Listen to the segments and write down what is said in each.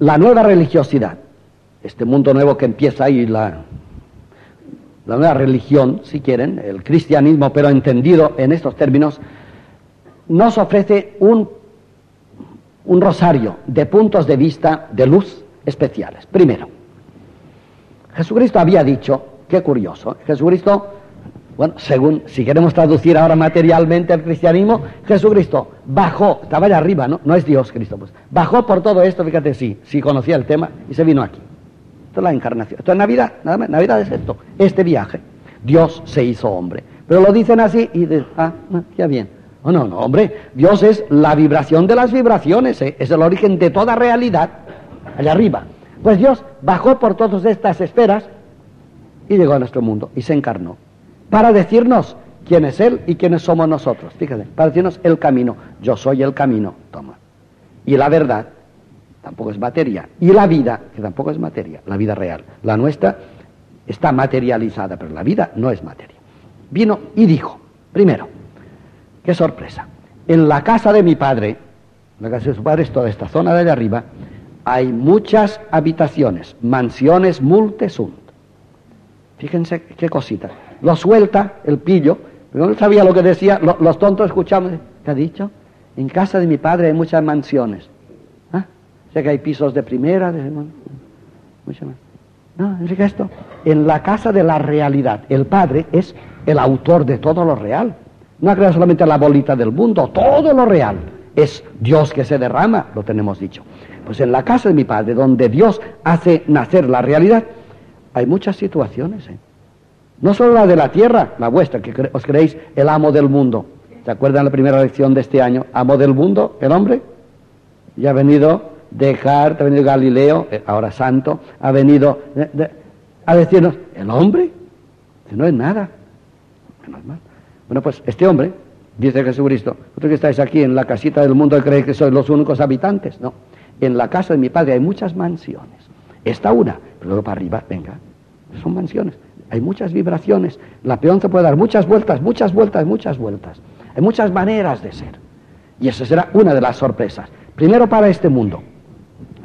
la nueva religiosidad, este mundo nuevo que empieza ahí, la, la nueva religión, si quieren, el cristianismo, pero entendido en estos términos, nos ofrece un, un rosario de puntos de vista de luz especiales. Primero, Jesucristo había dicho, qué curioso, Jesucristo bueno, según, si queremos traducir ahora materialmente el cristianismo, Jesucristo bajó, estaba allá arriba, ¿no? No es Dios Cristo, pues. Bajó por todo esto, fíjate, sí, sí conocía el tema y se vino aquí. Esto es la encarnación. Esto es Navidad, nada más. Navidad es esto, este viaje. Dios se hizo hombre. Pero lo dicen así y de, ah, ah ya bien. Oh, no, no, hombre, Dios es la vibración de las vibraciones, ¿eh? es el origen de toda realidad, allá arriba. Pues Dios bajó por todas estas esferas y llegó a nuestro mundo y se encarnó para decirnos quién es Él y quiénes somos nosotros. Fíjate, para decirnos el camino. Yo soy el camino, toma. Y la verdad tampoco es materia. Y la vida, que tampoco es materia, la vida real. La nuestra está materializada, pero la vida no es materia. Vino y dijo, primero, qué sorpresa, en la casa de mi padre, la casa de su padre es toda esta zona de allá arriba, hay muchas habitaciones, mansiones multesunt. Fíjense qué cosita lo suelta el pillo, pero no sabía lo que decía, los tontos escuchamos, ¿qué ha dicho? En casa de mi padre hay muchas mansiones. ¿Ah? Sé que hay pisos de primera, de... Mucho más. No, Enrique, esto, en la casa de la realidad, el Padre es el autor de todo lo real. No ha creado solamente la bolita del mundo, todo lo real. Es Dios que se derrama, lo tenemos dicho. Pues en la casa de mi Padre, donde Dios hace nacer la realidad, hay muchas situaciones. ¿eh? No solo la de la tierra, la vuestra, que os creéis el amo del mundo. ¿Se acuerdan la primera lección de este año? Amo del mundo, el hombre. Y ha venido Descartes, ha venido Galileo, eh, ahora santo, ha venido a decirnos, el hombre, que no es nada. Bueno, pues este hombre, dice Jesucristo, vosotros que estáis aquí en la casita del mundo creéis que sois los únicos habitantes. No, en la casa de mi padre hay muchas mansiones. Esta una, pero luego para arriba, venga, son mansiones. Hay muchas vibraciones. La peón se puede dar muchas vueltas, muchas vueltas, muchas vueltas. Hay muchas maneras de ser. Y esa será una de las sorpresas. Primero para este mundo.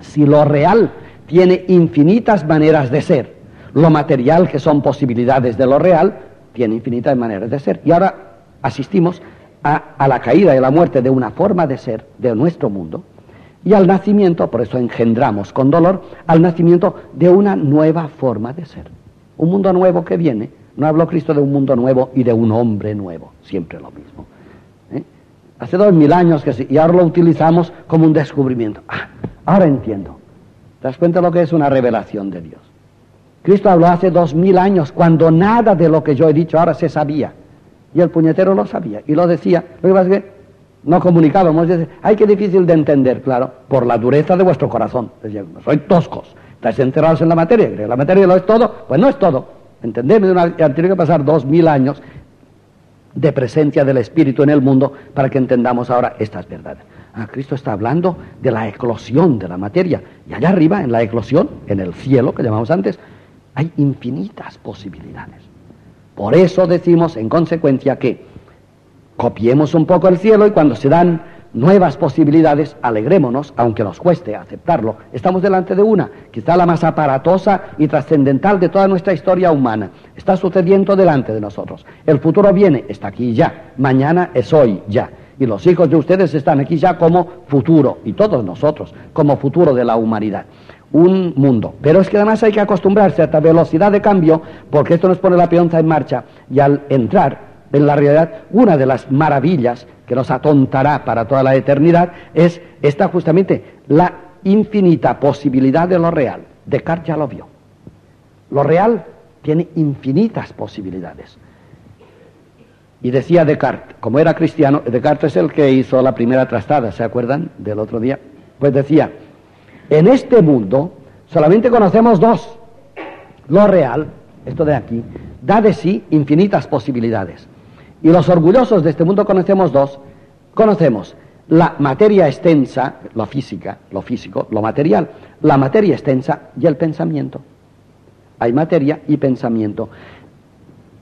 Si lo real tiene infinitas maneras de ser, lo material, que son posibilidades de lo real, tiene infinitas maneras de ser. Y ahora asistimos a, a la caída y la muerte de una forma de ser de nuestro mundo y al nacimiento, por eso engendramos con dolor, al nacimiento de una nueva forma de ser. Un mundo nuevo que viene. No habló Cristo de un mundo nuevo y de un hombre nuevo. Siempre lo mismo. ¿eh? Hace dos mil años que sí. Y ahora lo utilizamos como un descubrimiento. Ah, ahora entiendo. ¿Te das cuenta de lo que es una revelación de Dios? Cristo habló hace dos mil años cuando nada de lo que yo he dicho ahora se sabía. Y el puñetero lo sabía y lo decía. Lo que pasa es que no comunicábamos. Ay, qué difícil de entender, claro, por la dureza de vuestro corazón. Decía, soy toscos. Estáis enterrados en la materia, la materia lo es todo, pues no es todo. Entendedme, tiene que pasar dos mil años de presencia del Espíritu en el mundo para que entendamos ahora estas verdades. Ah, Cristo está hablando de la eclosión de la materia. Y allá arriba, en la eclosión, en el cielo que llamamos antes, hay infinitas posibilidades. Por eso decimos, en consecuencia, que copiemos un poco el cielo y cuando se dan nuevas posibilidades, alegrémonos, aunque nos cueste aceptarlo. Estamos delante de una, quizá la más aparatosa y trascendental de toda nuestra historia humana. Está sucediendo delante de nosotros. El futuro viene, está aquí ya. Mañana es hoy ya. Y los hijos de ustedes están aquí ya como futuro, y todos nosotros como futuro de la humanidad. Un mundo. Pero es que además hay que acostumbrarse a esta velocidad de cambio, porque esto nos pone la peonza en marcha, y al entrar en la realidad, una de las maravillas que nos atontará para toda la eternidad, es esta justamente la infinita posibilidad de lo real. Descartes ya lo vio. Lo real tiene infinitas posibilidades. Y decía Descartes, como era cristiano, Descartes es el que hizo la primera trastada, ¿se acuerdan del otro día? Pues decía, en este mundo solamente conocemos dos. Lo real, esto de aquí, da de sí infinitas posibilidades. Y los orgullosos de este mundo conocemos dos. Conocemos la materia extensa, lo física, lo físico, lo material, la materia extensa y el pensamiento. Hay materia y pensamiento.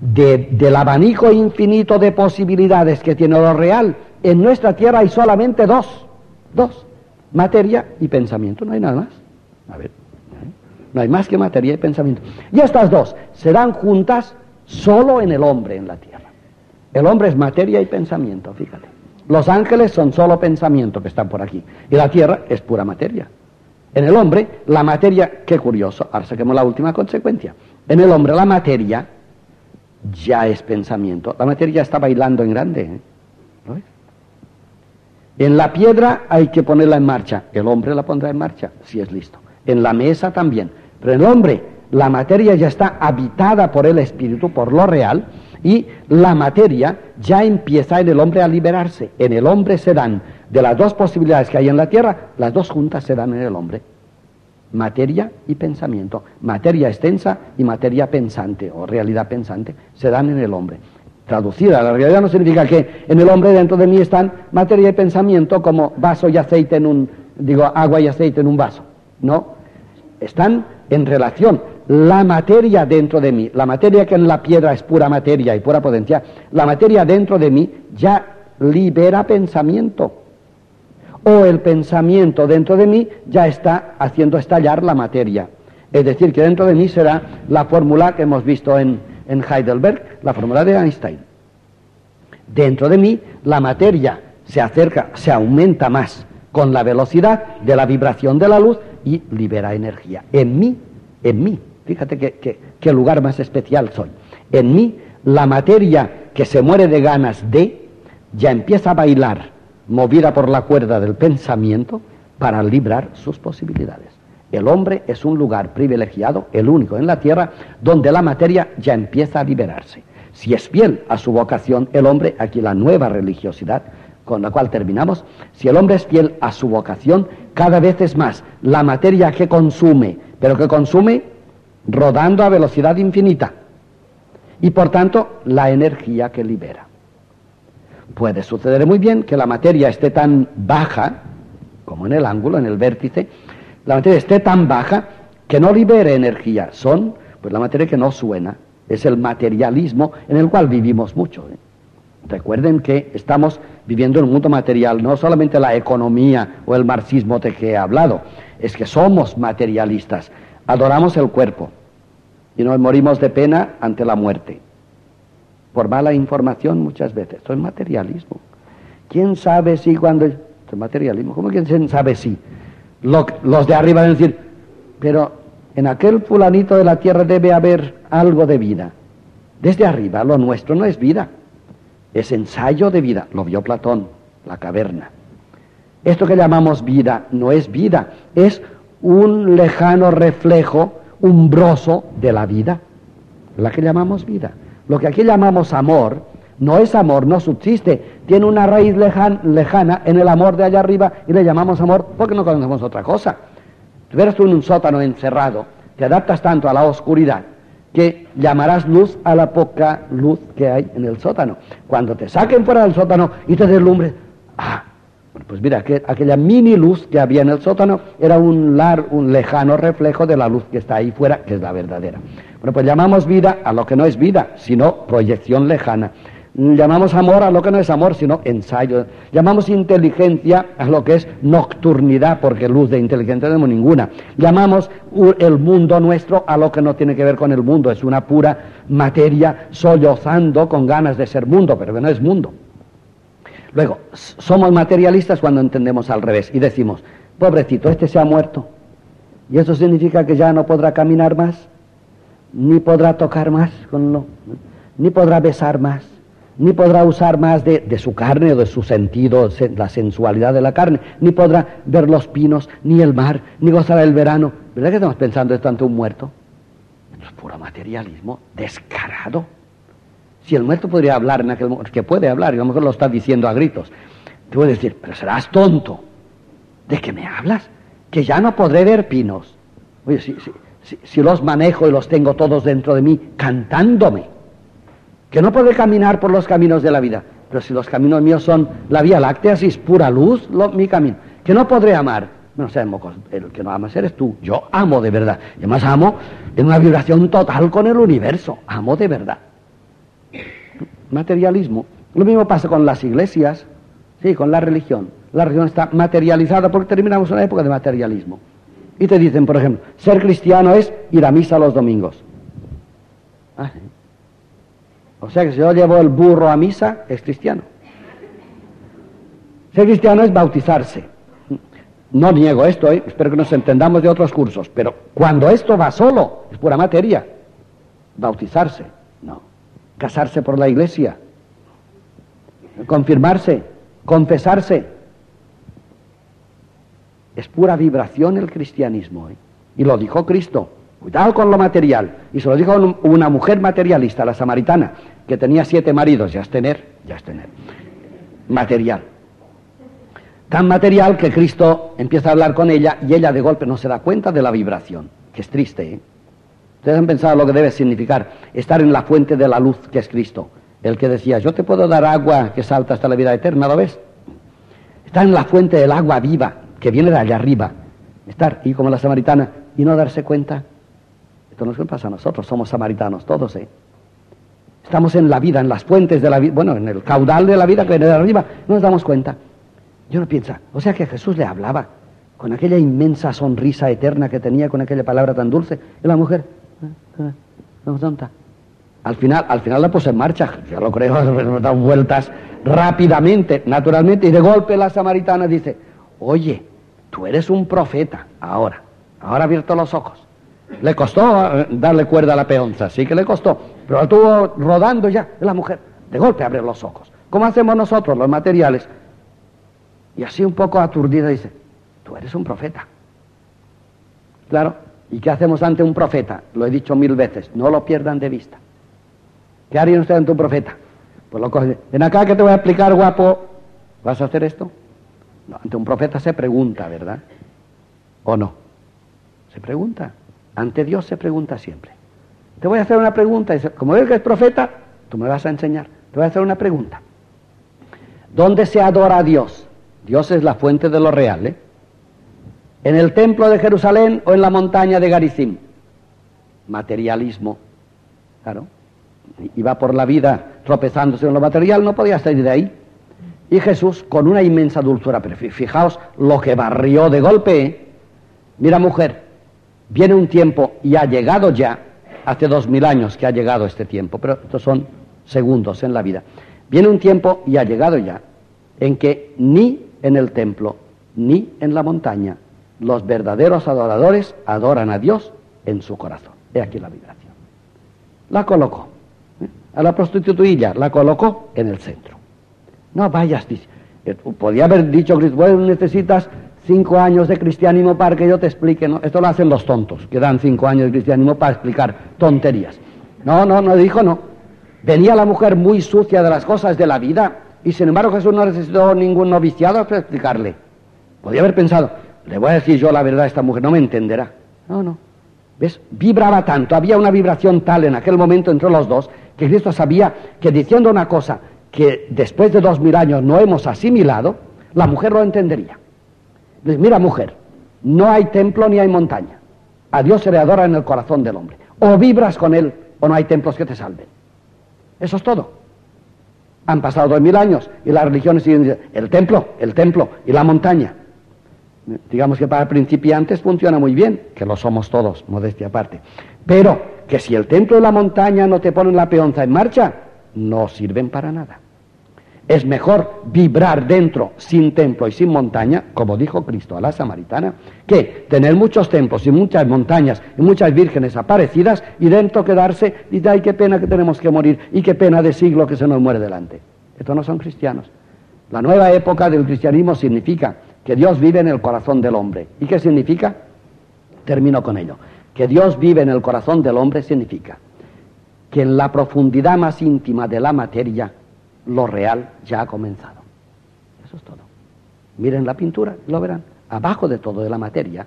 del abanico infinito de posibilidades que tiene lo real, en nuestra tierra hay solamente dos, dos, materia y pensamiento, no hay nada más. A ver, no hay más que materia y pensamiento. Y estas dos se dan juntas solo en el hombre en la tierra. El hombre es materia y pensamiento, fíjate. Los ángeles son solo pensamiento que están por aquí. Y la tierra es pura materia. En el hombre, la materia, qué curioso, ahora saquemos la última consecuencia. En el hombre, la materia ya es pensamiento. La materia está bailando en grande. ¿eh? En la piedra hay que ponerla en marcha. El hombre la pondrá en marcha, si es listo. En la mesa también. Pero el hombre, la materia ya está habitada por el espíritu, por lo real, y la materia ya empieza en el hombre a liberarse. En el hombre se dan, de las dos posibilidades que hay en la tierra, las dos juntas se dan en el hombre. Materia y pensamiento. Materia extensa y materia pensante o realidad pensante se dan en el hombre. Traducida, la realidad no significa que en el hombre dentro de mí están materia y pensamiento como vaso y aceite en un, digo, agua y aceite en un vaso. No, están en relación la materia dentro de mí, la materia que en la piedra es pura materia y pura potencia, la materia dentro de mí ya libera pensamiento. O el pensamiento dentro de mí ya está haciendo estallar la materia. Es decir, que dentro de mí será la fórmula que hemos visto en, en Heidelberg, la fórmula de Einstein. Dentro de mí la materia se acerca, se aumenta más con la velocidad de la vibración de la luz y libera energía. En mí, en mí, Fíjate qué lugar más especial soy. En mí, la materia que se muere de ganas de, ya empieza a bailar, movida por la cuerda del pensamiento, para librar sus posibilidades. El hombre es un lugar privilegiado, el único en la tierra, donde la materia ya empieza a liberarse. Si es fiel a su vocación, el hombre, aquí la nueva religiosidad con la cual terminamos, si el hombre es fiel a su vocación, cada vez es más la materia que consume, pero que consume rodando a velocidad infinita y por tanto la energía que libera. Puede suceder muy bien que la materia esté tan baja, como en el ángulo, en el vértice, la materia esté tan baja que no libere energía. Son, pues la materia que no suena, es el materialismo en el cual vivimos mucho. ¿eh? Recuerden que estamos viviendo en un mundo material, no solamente la economía o el marxismo de que he hablado, es que somos materialistas, adoramos el cuerpo, y nos morimos de pena ante la muerte. Por mala información muchas veces. Esto es materialismo. ¿Quién sabe si cuando... Esto es materialismo. ¿Cómo quién sabe si? los de arriba deben decir, pero en aquel fulanito de la tierra debe haber algo de vida. Desde arriba, lo nuestro no es vida. Es ensayo de vida. Lo vio Platón, la caverna. Esto que llamamos vida no es vida, es un lejano reflejo umbroso de la vida, la que llamamos vida. Lo que aquí llamamos amor no es amor, no subsiste, tiene una raíz lejana en el amor de allá arriba y le llamamos amor porque no conocemos otra cosa. Verás tú en un sótano encerrado, te adaptas tanto a la oscuridad que llamarás luz a la poca luz que hay en el sótano. Cuando te saquen fuera del sótano y te deslumbres, ah, pues mira, aquella mini luz que había en el sótano era un, lar, un lejano reflejo de la luz que está ahí fuera, que es la verdadera. Bueno, pues llamamos vida a lo que no es vida, sino proyección lejana. Llamamos amor a lo que no es amor, sino ensayo. Llamamos inteligencia a lo que es nocturnidad, porque luz de inteligencia no tenemos ninguna. Llamamos el mundo nuestro a lo que no tiene que ver con el mundo, es una pura materia sollozando con ganas de ser mundo, pero que no es mundo. Luego, somos materialistas cuando entendemos al revés y decimos, pobrecito, este se ha muerto. Y eso significa que ya no podrá caminar más, ni podrá tocar más con lo, ni podrá besar más, ni podrá usar más de, de, su carne o de su sentido, la sensualidad de la carne, ni podrá ver los pinos, ni el mar, ni gozar el verano. ¿Verdad que estamos pensando esto ante un muerto? Es puro materialismo descarado. Si el muerto podría hablar en aquel momento, que puede hablar, y a lo mejor lo está diciendo a gritos, te puede decir, pero serás tonto. ¿De qué me hablas? Que ya no podré ver pinos. Oye, si, los manejo y los tengo todos dentro de mí, cantándome. Que no podré caminar por los caminos de la vida. Pero si los caminos míos son la Vía Láctea, si es pura luz, mi camino. Que no podré amar. No sé, el que no amas eres tú. Yo amo de verdad. Y además amo en una vibración total con el universo. Amo de verdad materialismo. Lo mismo pasa con las iglesias, sí, con la religión. La religión está materializada porque terminamos una época de materialismo. Y te dicen, por ejemplo, ser cristiano es ir a misa los domingos. Ah, o sea que si yo llevo el burro a misa, es cristiano. Ser cristiano es bautizarse. No niego esto, ¿eh? espero que nos entendamos de otros cursos, pero cuando esto va solo, es pura materia. Bautizarse, no. Casarse por la iglesia, confirmarse, confesarse. Es pura vibración el cristianismo. ¿eh? Y lo dijo Cristo. Cuidado con lo material. Y se lo dijo una mujer materialista, la samaritana, que tenía siete maridos. Ya es tener, ya es tener. Material. Tan material que Cristo empieza a hablar con ella y ella de golpe no se da cuenta de la vibración, que es triste. ¿eh? Ustedes han pensado lo que debe significar estar en la fuente de la luz que es Cristo. El que decía, yo te puedo dar agua que salta hasta la vida eterna, ¿lo ves? Estar en la fuente del agua viva, que viene de allá arriba. Estar, y como la samaritana, y no darse cuenta. Esto no es que pasa a nosotros, somos samaritanos todos, ¿eh? Estamos en la vida, en las fuentes de la vida, bueno, en el caudal de la vida que viene de arriba, no nos damos cuenta. Yo no piensa, o sea que Jesús le hablaba con aquella inmensa sonrisa eterna que tenía, con aquella palabra tan dulce, y la mujer. Al final, al final la puse en marcha, yo lo creo, nos da vueltas rápidamente, naturalmente, y de golpe la samaritana dice, oye, tú eres un profeta, ahora, ahora abierto los ojos. Le costó eh, darle cuerda a la peonza, sí que le costó, pero estuvo rodando ya la mujer. De golpe abre los ojos. ¿Cómo hacemos nosotros los materiales? Y así un poco aturdida dice, tú eres un profeta. Claro, ¿y qué hacemos ante un profeta? Lo he dicho mil veces, no lo pierdan de vista. ¿Qué harían ustedes ante un profeta? Pues lo coge, ven acá que te voy a explicar, guapo. ¿Vas a hacer esto? No, ante un profeta se pregunta, ¿verdad? ¿O no? Se pregunta. Ante Dios se pregunta siempre. Te voy a hacer una pregunta. Como él que es profeta, tú me vas a enseñar. Te voy a hacer una pregunta. ¿Dónde se adora a Dios? Dios es la fuente de lo real, ¿eh? ¿En el templo de Jerusalén o en la montaña de Garizim? Materialismo, claro. Iba por la vida tropezándose en lo material, no podía salir de ahí. Y Jesús, con una inmensa dulzura, pero fijaos lo que barrió de golpe. ¿eh? Mira, mujer, viene un tiempo y ha llegado ya, hace dos mil años que ha llegado este tiempo, pero estos son segundos en la vida. Viene un tiempo y ha llegado ya en que ni en el templo ni en la montaña. Los verdaderos adoradores adoran a Dios en su corazón. He aquí la vibración. La colocó. ¿eh? A la prostituilla la colocó en el centro. No vayas, dice. Eh, podía haber dicho, bueno, necesitas cinco años de cristianismo para que yo te explique. ¿no? Esto lo hacen los tontos, que dan cinco años de cristianismo para explicar tonterías. No, no, no dijo no. Venía la mujer muy sucia de las cosas de la vida y sin embargo Jesús no necesitó ningún noviciado para explicarle. Podía haber pensado, le voy a decir yo la verdad a esta mujer, no me entenderá. No, no. ¿Ves? Vibraba tanto, había una vibración tal en aquel momento entre los dos, que Cristo sabía que diciendo una cosa que después de dos mil años no hemos asimilado, la mujer lo entendería. Mira mujer, no hay templo ni hay montaña. A Dios se le adora en el corazón del hombre. O vibras con él o no hay templos que te salven. Eso es todo. Han pasado dos mil años y las religiones siguen el templo, el templo y la montaña. Digamos que para principiantes funciona muy bien, que lo somos todos, modestia aparte. Pero que si el templo y la montaña no te ponen la peonza en marcha, no sirven para nada. Es mejor vibrar dentro sin templo y sin montaña, como dijo Cristo a la samaritana, que tener muchos templos y muchas montañas y muchas vírgenes aparecidas y dentro quedarse y ay, qué pena que tenemos que morir y qué pena de siglo que se nos muere delante. Estos no son cristianos. La nueva época del cristianismo significa que Dios vive en el corazón del hombre. ¿Y qué significa? Termino con ello. Que Dios vive en el corazón del hombre significa que en la profundidad más íntima de la materia, lo real ya ha comenzado. Eso es todo. Miren la pintura, lo verán. Abajo de todo de la materia,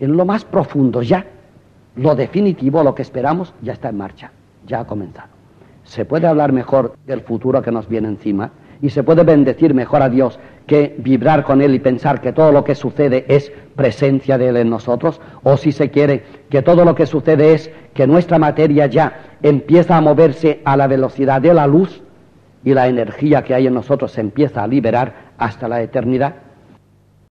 en lo más profundo ya, lo definitivo, lo que esperamos, ya está en marcha, ya ha comenzado. Se puede hablar mejor del futuro que nos viene encima y se puede bendecir mejor a Dios que vibrar con Él y pensar que todo lo que sucede es presencia de Él en nosotros, o si se quiere que todo lo que sucede es que nuestra materia ya empieza a moverse a la velocidad de la luz y la energía que hay en nosotros se empieza a liberar hasta la eternidad,